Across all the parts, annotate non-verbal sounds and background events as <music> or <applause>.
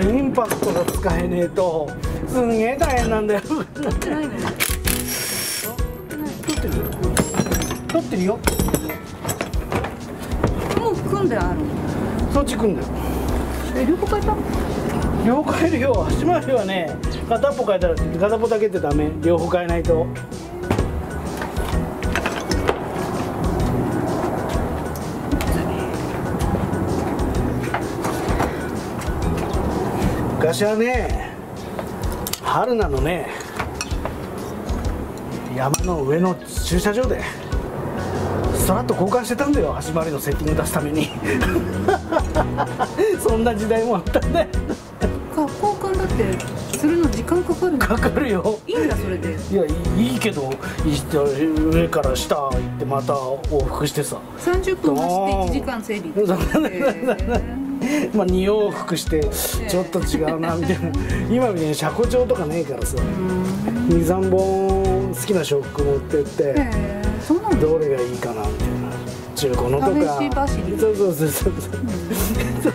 これインパクトが使えねえと。すんげえ大変なんだよ。取ってないの取ってるよ。取ってるよ。もう組んである。そっち組んでる。え両方変えた？両方変えるよ。足回りはね。片っぽ変えたら片っぽだけってダメ。両方変えないと昔はね春菜のね山の上の駐車場でストラット交換してたんだよ足回りのセッティング出すために。<laughs> そんな時代もあったんだ交換だってするの時間かかるの？かかるよ。いいんだそれで。いやいいけどい上から下行ってまた往復してさ。30分走って1時間整理そう。そうへー <laughs> まあ2往復してちょっと違うなみたいな。<laughs> 今みたいに車庫帳とかねえからさ23本好きなショック持ってってどれがいいかなみたいな。中古のとか。そうそうそうそう。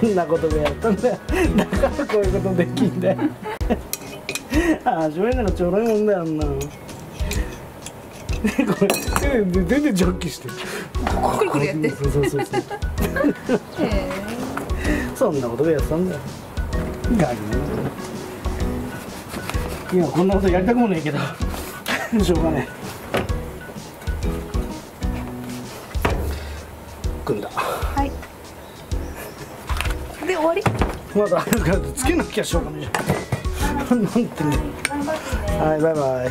そんなことでやったんだよ。だからこういうことできんだよ。ああしょいなんかちょろいもんだよあんなこれ全然ジョッキして。るくるくるやってそうそうそうそう。へ <laughs> えそんなことでやってたんだよガキいやこんなことやりたくもねえけど。しょうがねえ。組んだ。はい。で終わり？まだあるからつけなきゃしょうがないじゃん。なんてね。頑張ってね。はいバイバイ